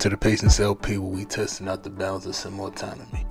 to the Patience LP where we testing out the bounds of some autonomy.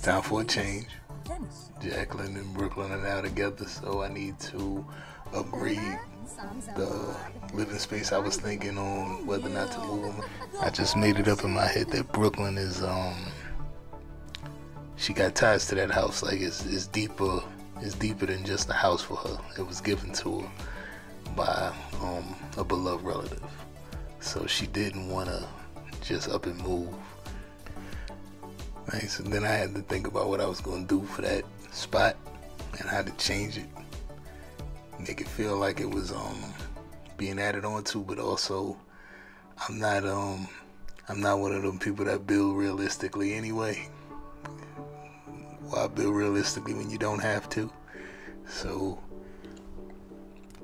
It's time for a change. Jacqueline and Brooklyn are now together, so I need to upgrade the living space I was thinking on whether or not to move. I just made it up in my head that Brooklyn is um she got ties to that house. Like it's it's deeper it's deeper than just a house for her. It was given to her by um a beloved relative. So she didn't wanna just up and move. Right, so then I had to think about what I was gonna do for that spot and how to change it. Make it feel like it was um being added on to, but also I'm not um I'm not one of them people that build realistically anyway. Why build realistically when you don't have to? So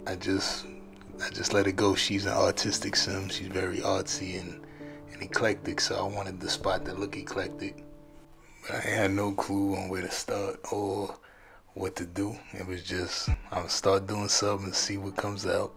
I just I just let it go. She's an artistic sim. She's very artsy and, and eclectic, so I wanted the spot to look eclectic. But I had no clue on where to start or what to do. It was just I'll start doing something and see what comes out.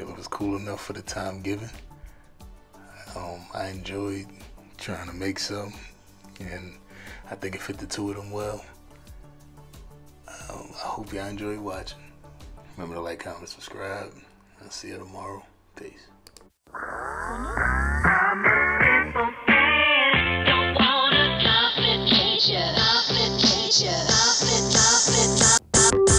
Feel it was cool enough for the time given. Um, I enjoyed trying to make some, and I think it fit the two of them well. Um, I hope y'all enjoyed watching. Remember to like, comment, subscribe. I'll see you tomorrow. Peace.